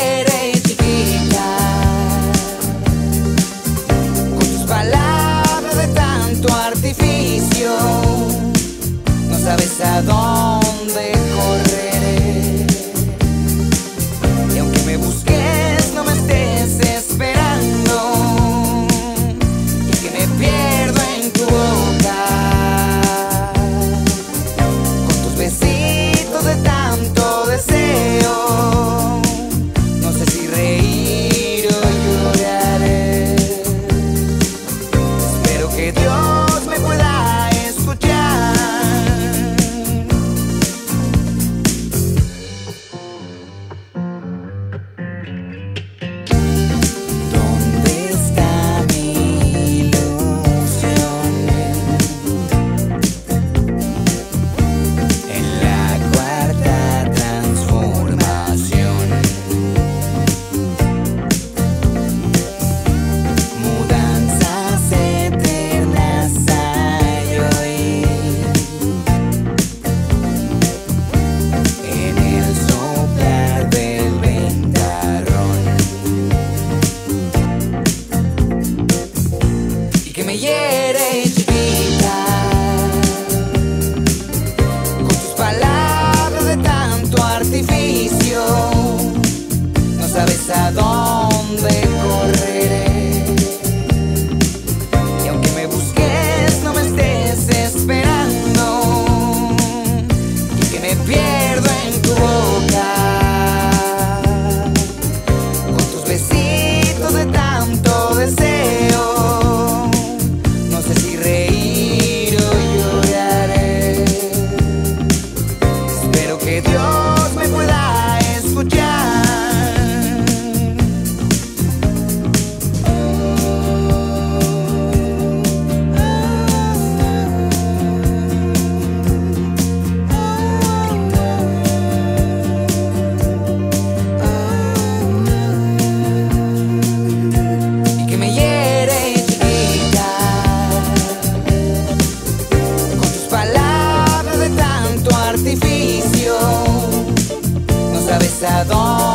Eres chiquita, con tus palabras de tanto artificio, no sabes a dónde correr. savant.